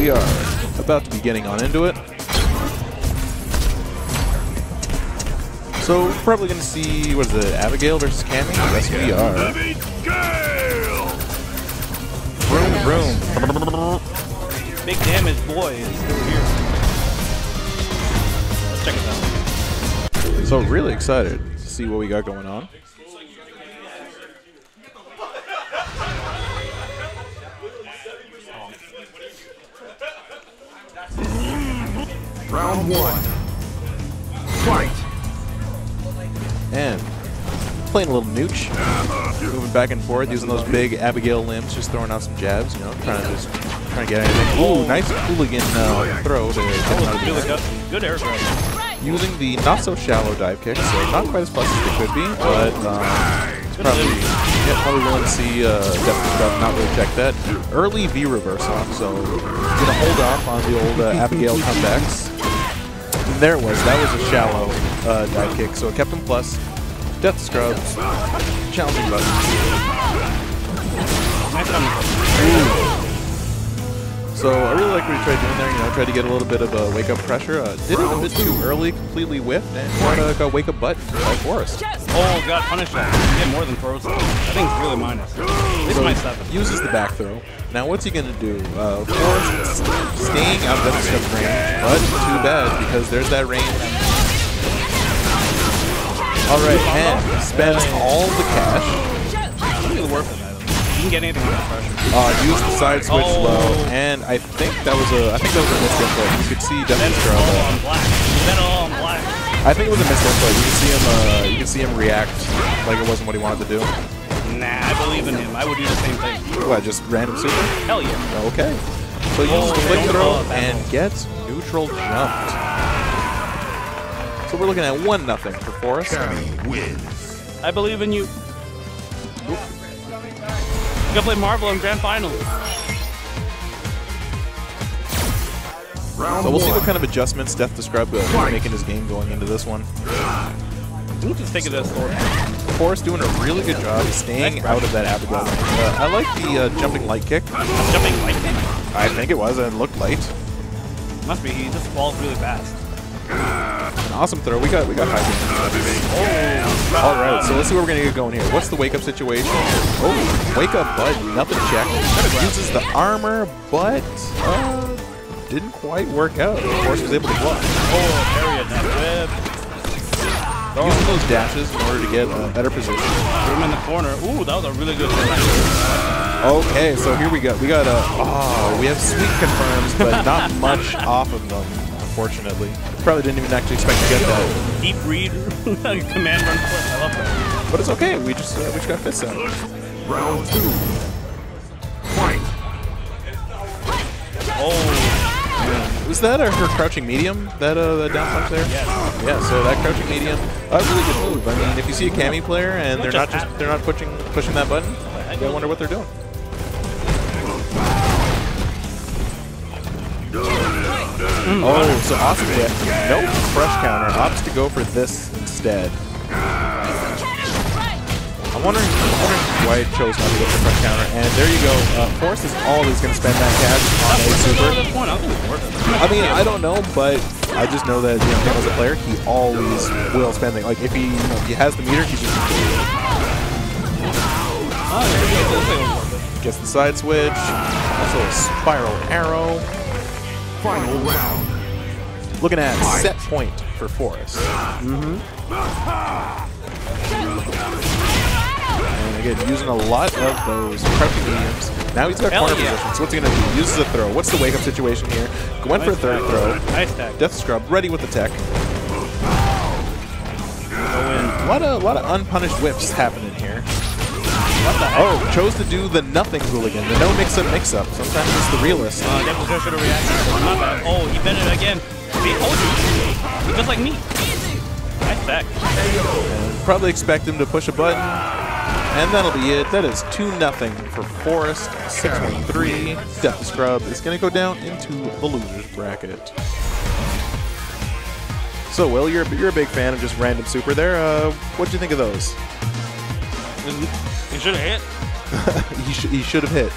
we are about to be getting on into it. So we're probably going to see, what is it, Abigail versus Cammy? Yes, we are. Vroom, vroom. Big damage boy is still here. Let's check it out. So really excited to see what we got going on. Round one. Fight. And playing a little nooch, moving back and forth, using those big Abigail limbs, just throwing out some jabs, you know, trying to just trying to get anything. Ooh, nice hooligan uh, throw to get out of the good, good air grab. Using the not so shallow dive kick, so not quite as fast as they could be, but um, probably yeah, probably willing to see uh, Death Scrub not really check that. Early V reverse off, so gonna hold off on the old uh, Abigail comebacks. There it was. That was a shallow uh, dive kick, so it kept him plus. Death Scrubs, challenging button. Time. So I really like what he tried doing there. You know, tried to get a little bit of a wake up pressure. Uh, did it a bit too early, completely whiffed, and got a, a wake up button by Forest. Oh, got punished. You get more than throws. I think it's really minus. This is my seven. Uses the back throw. Now what's he gonna do? Uh, Forest staying out of Death Scrub's range, but too bad because there's that range. All right, and spends all the cash. Really worth it. You can get anything with that pressure. Uh, used the side switch Oh. low, and I think that was a I think that was a missed input. You could see Death Then Scrub. all on black. Then all on black. I think it was a missed input. You can see him. Uh, you can see him react like it wasn't what he wanted to do. Nah, I believe in him. I would do the same thing. What? Just random super? Hell yeah. Okay. So he uses Oh, the flick throw call it that and one. gets neutral jumped. So we're looking at one nothing for Forest. Cammy wins. I believe in you. You gotta play Marvel in Grand Finals. So we'll see what kind of adjustments DeathToScrub uh, making his game going into this one. You just take it as sword. Forest doing a really good job staying out of that Abigail. Uh, I like the uh, jumping light kick. Jumping lightning. I think it was. It looked light. Must be. He just falls really fast. An awesome throw. We got we got high gains. All right, so let's see what we're gonna get going here. What's the wake up situation? Oh, wake up, bud. Nothing check. Kind of uses the armor, but uh, didn't quite work out. Of course, was able to block. Oh, period. That whip. Using those dashes in order to get a better position. Threw him in the corner. Ooh, that was a really good hit. Okay, so here we go. We got a oh, we have sweet confirms, but not much off of them, unfortunately. Probably didn't even actually expect to get that, Deep read. Command run flip. I love that. but it's okay. We just uh, we just got fists out. Round two. Fight. Oh, Was that uh, her crouching medium? That uh, that down punch there? yes. Yeah, so that crouching medium, a really good move. I mean, if you see a Cammy player and they're not just just they're not pushing pushing that button, you gotta wonder what they're doing. Oh, so did no crush counter. Ops to go for this instead. I'm wondering, I'm wondering why it chose not to go for crush counter. And there you go. Uh, Forest is always going to spend that cash on a super. I mean, I don't know, but I just know that you know him as a player, he always will spend it. Like if he, you know, if he has the meter, he just gets the side switch. Also a spiral arrow. Final round. Looking at set point for Forest. And again, using a lot of those crouching mediums. Now he's got Hell corner yeah. position. So what's he gonna do? Uses a throw. What's the wake up situation here? Went for a third stack. throw. Nice stack. Death Scrub ready with the tech. Go. A lot of, a lot of unpunished whips happening Oh, chose to do the nothing hooligan, the no mix-up mix-up. Sometimes it's the realist. Uh, Devil Joe should have reacted. Not. Oh, he bent it again. See, told you. He's just like me. Nice stack. Probably expect him to push a button, and that'll be it. That is 2 nothing for Forest. 613. Death Scrub is going to go down into the loser's bracket. So, Will, you're, you're a big fan of just random super there. Uh, what'd you think of those? Should have hit. he, sh- he should have hit.